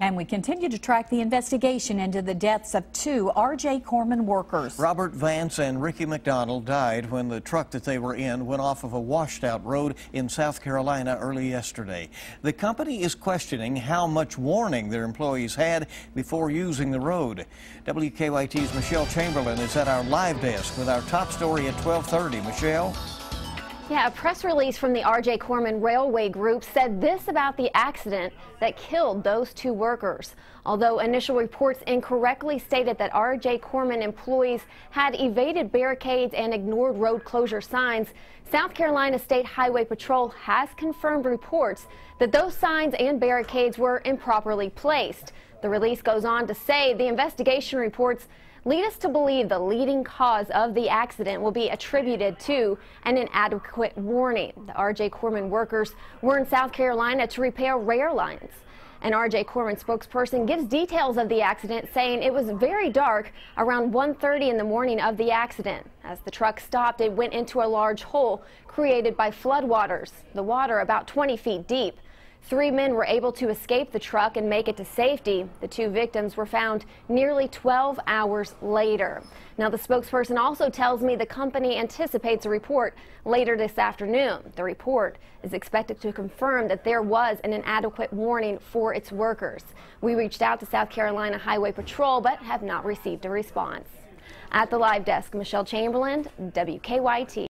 And we continue to track the investigation into the deaths of two R.J. Corman workers. Robert Vance and Ricky McDonald died when the truck that they were in went off of a washed out road in South Carolina early yesterday. The company is questioning how much warning their employees had before using the road. WKYT's Michelle Chamberlain is at our live desk with our top story at 1230. Michelle? Yeah, a press release from the R.J. Corman Railway Group said this about the accident that killed those two workers. Although initial reports incorrectly stated that R.J. Corman employees had evaded barricades and ignored road closure signs, South Carolina State Highway Patrol has confirmed reports that those signs and barricades were improperly placed. The release goes on to say the investigation reports lead us to believe the leading cause of the accident will be attributed to an inadequate warning. The R.J. Corman workers were in South Carolina to repair rail lines. An R.J. Corman spokesperson gives details of the accident, saying it was very dark around 1.30 in the morning of the accident. As the truck stopped, it went into a large hole created by floodwaters, the water about 20 feet deep. Three men were able to escape the truck and make it to safety. The two victims were found nearly 12 hours later. Now, the spokesperson also tells me the company anticipates a report later this afternoon. The report is expected to confirm that there was an inadequate warning for its workers. We reached out to South Carolina Highway Patrol but have not received a response. At the live desk, Michelle Chamberlain, WKYT.